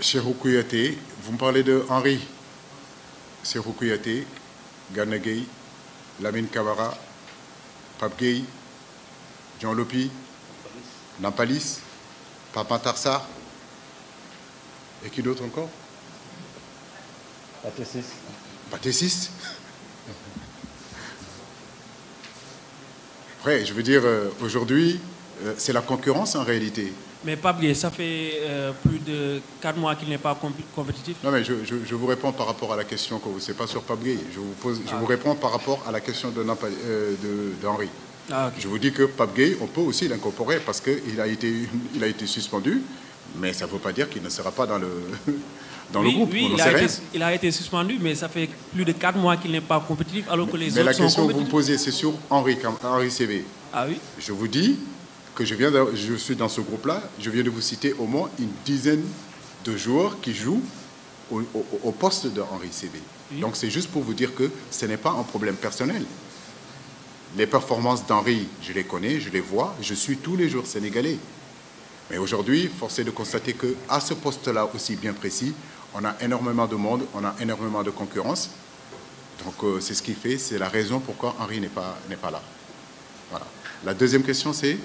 Cheikhou Kouyaté, vous me parlez de Henri. Cheikhou Kouyaté, Gana Gueye, Lamine Kamara, Pape Gueye, Jean Lopi, Nampalis, Papa Tarsar. Et qui d'autre encore? Pathé 6. Pathé 6 Après, je veux dire, euh, aujourd'hui, euh, c'est la concurrence en réalité. Mais Pablo, ça fait euh, plus de 4 mois qu'il n'est pas compé- compétitif. Non, mais je, je- je vous réponds par rapport à la question que vous, c'est pas sur Pablo. Je vous pose, je Ah. vous réponds par rapport à la question de, euh, de-. Ah. Je vous dis que Pape Gay, on peut aussi l'incorporer parce qu'il a été, il a été suspendu, mais ça ne veut pas dire qu'il ne sera pas dans le, dans oui, le groupe. oui, il, a été, il a été suspendu, mais ça fait plus de 4 mois qu'il n'est pas compétitif, alors que les Mais autres la sont question que vous me posez, c'est sur Henri, Henri CV. Ah oui Je vous dis que je, viens de- je suis dans ce groupe-là, je viens de vous citer au moins une dizaine de joueurs qui jouent au, au- au poste de Henri CV. Oui. Donc c'est juste pour vous dire que ce n'est pas un problème personnel. Les performances d'Henri, je les connais, je les vois, je suis tous les jours sénégalais. Mais aujourd'hui, force est de constater qu'à ce poste-là aussi bien précis, on a énormément de monde, on a énormément de concurrence. Donc euh, c'est ce qui fait, c'est la raison pourquoi Henri n'est pas, n'est pas là. Voilà. La deuxième question, c'est